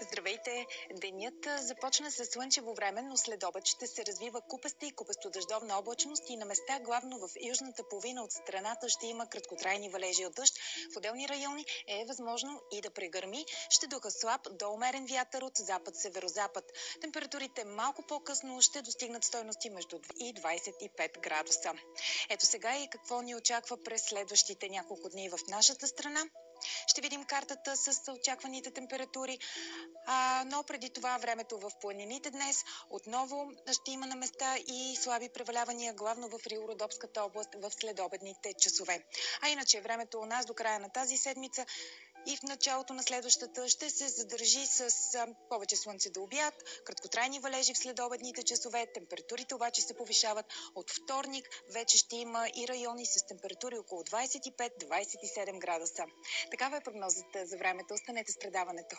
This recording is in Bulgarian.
Здравейте! Денят започна с слънчево време, но след обед ще се развива купеста и купесто-дъждовна облачност и на места, главно в южната половина от страната, ще има краткотрайни валежи от дъжд. В отделни райони е възможно и да прегърми. Ще духа слаб до умерен вятър от запад-северозапад. Температурите малко по-късно ще достигнат стойности между 2 и 25 градуса. Ето сега и какво ни очаква през следващите няколко дни в нашата страна. Ще видим картата с очакваните температури, а, но преди това времето в планините днес отново ще има на места и слаби превалявания, главно в Риородопската област в следобедните часове. А иначе времето у нас до края на тази седмица и в началото на следващата ще се задържи с повече слънце до обяд, краткотрайни валежи в следобедните часове, температурите обаче се повишават. От вторник вече ще има и райони с температури около 25-27 градуса. Такава е прогнозата за времето. Останете с предаването.